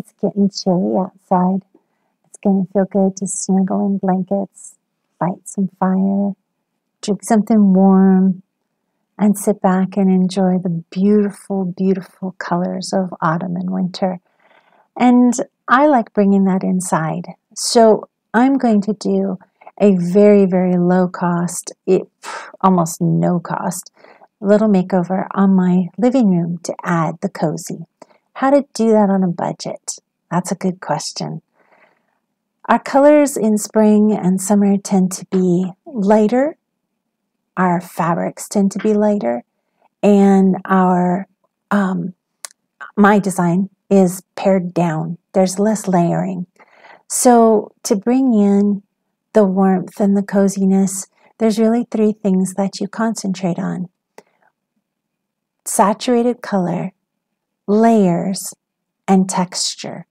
It's getting chilly outside. It's going to feel good to snuggle in blankets, light some fire, drink something warm, and sit back and enjoy the beautiful, beautiful colors of autumn and winter. And I like bringing that inside. So I'm going to do a very, very low cost, it, almost no cost, little makeover on my living room to add the cozy. How to do that on a budget? That's a good question. Our colors in spring and summer tend to be lighter. Our fabrics tend to be lighter, and our um, my design is pared down. There's less layering. So to bring in the warmth and the coziness, there's really three things that you concentrate on saturated color, layers, and texture.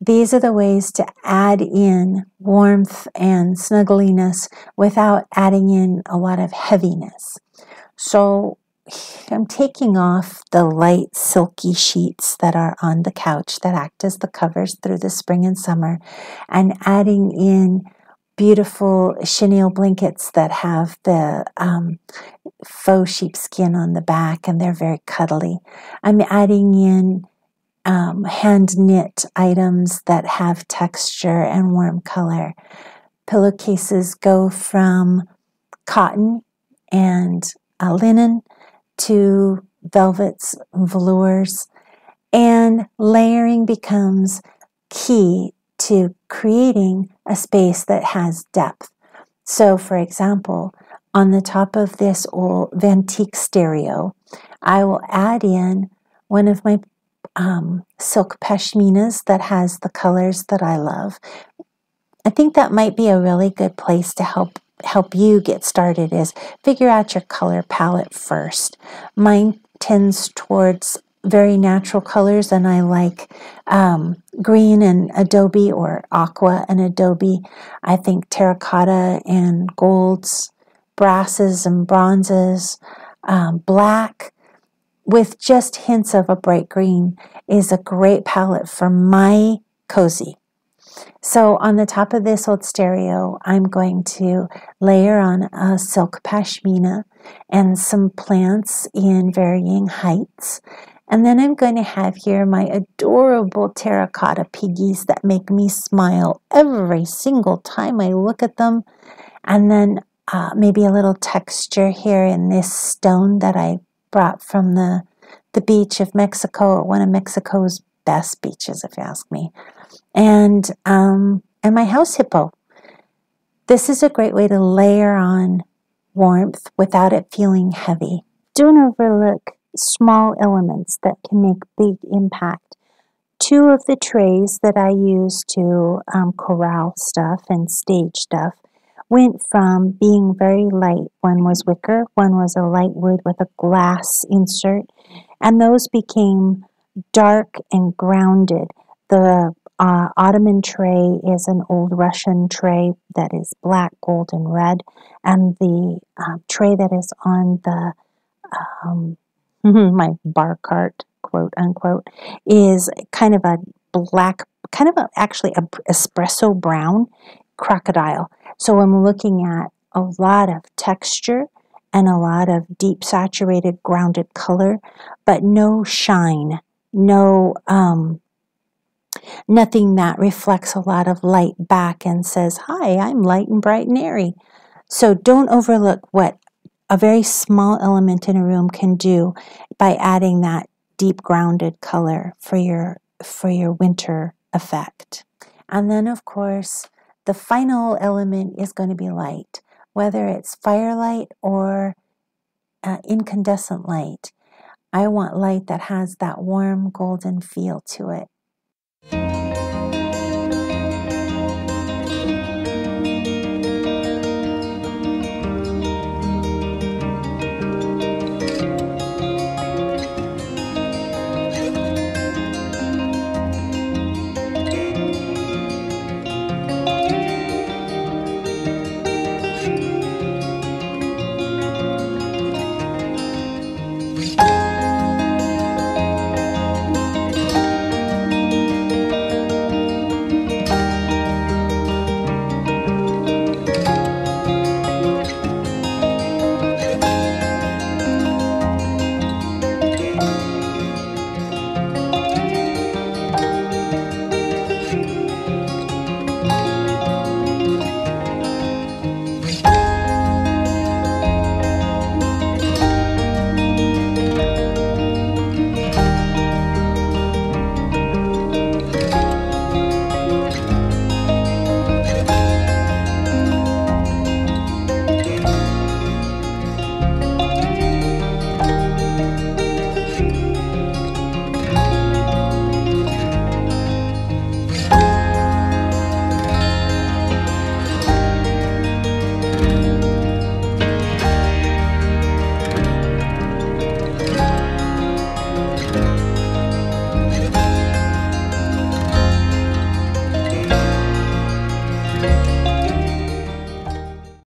These are the ways to add in warmth and snuggliness without adding in a lot of heaviness. So I'm taking off the light silky sheets that are on the couch that act as the covers through the spring and summer and adding in beautiful chenille blankets that have the um, faux sheepskin on the back and they're very cuddly. I'm adding in um, hand knit items that have texture and warm color. Pillowcases go from cotton and uh, linen to velvets, and velours, and layering becomes key to creating a space that has depth. So, for example, on the top of this old Vantique stereo, I will add in one of my um, silk pashminas that has the colors that I love. I think that might be a really good place to help help you get started is figure out your color palette first. Mine tends towards very natural colors, and I like um, green and adobe or aqua and adobe. I think terracotta and golds, brasses and bronzes, um, black with just hints of a bright green is a great palette for my cozy. So on the top of this old stereo, I'm going to layer on a silk pashmina and some plants in varying heights. And then I'm going to have here my adorable terracotta piggies that make me smile every single time I look at them. And then uh, maybe a little texture here in this stone that I brought from the, the beach of Mexico, one of Mexico's best beaches, if you ask me. And, um, and my house hippo. This is a great way to layer on warmth without it feeling heavy. Don't overlook small elements that can make big impact. Two of the trays that I use to um, corral stuff and stage stuff went from being very light. One was wicker, one was a light wood with a glass insert, and those became dark and grounded. The uh, ottoman tray is an old Russian tray that is black, gold, and red, and the uh, tray that is on the um, my bar cart, quote unquote, is kind of a black, kind of a, actually a espresso brown crocodile. So I'm looking at a lot of texture and a lot of deep saturated grounded color, but no shine, no um, nothing that reflects a lot of light back and says, "Hi, I'm light and bright and airy." So don't overlook what a very small element in a room can do by adding that deep grounded color for your for your winter effect. And then of course, the final element is going to be light, whether it's firelight or uh, incandescent light. I want light that has that warm golden feel to it.